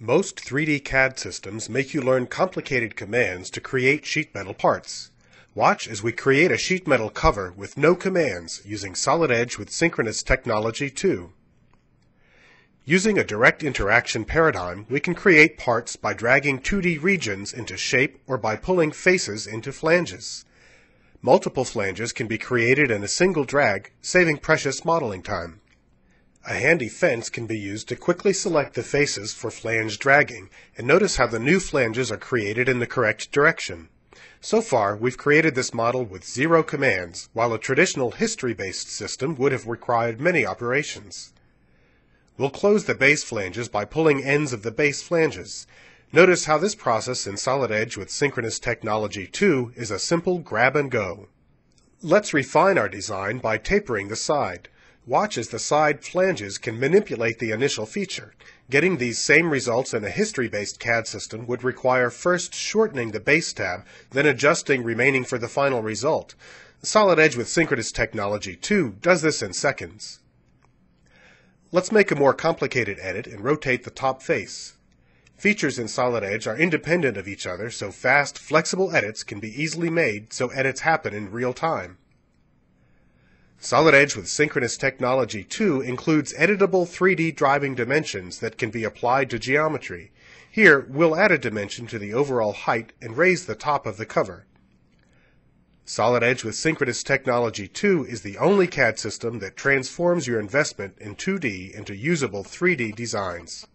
Most 3D CAD systems make you learn complicated commands to create sheet metal parts. Watch as we create a sheet metal cover with no commands using Solid Edge with Synchronous Technology 2. Using a direct interaction paradigm, we can create parts by dragging 2D regions into shape or by pulling faces into flanges. Multiple flanges can be created in a single drag, saving precious modeling time. A handy fence can be used to quickly select the faces for flange dragging, and notice how the new flanges are created in the correct direction. So far, we've created this model with zero commands, while a traditional history-based system would have required many operations. We'll close the base flanges by pulling ends of the base flanges. Notice how this process in Solid Edge with Synchronous Technology 2 is a simple grab and go. Let's refine our design by tapering the side. Watch as the side flanges can manipulate the initial feature. Getting these same results in a history-based CAD system would require first shortening the base tab, then adjusting remaining for the final result. Solid Edge with Synchronous Technology 2 does this in seconds. Let's make a more complicated edit and rotate the top face. Features in Solid Edge are independent of each other, so fast, flexible edits can be easily made so edits happen in real time. Solid Edge with Synchronous Technology 2 includes editable 3D driving dimensions that can be applied to geometry. Here, we'll add a dimension to the overall height and raise the top of the cover. Solid Edge with Synchronous Technology 2 is the only CAD system that transforms your investment in 2D into usable 3D designs.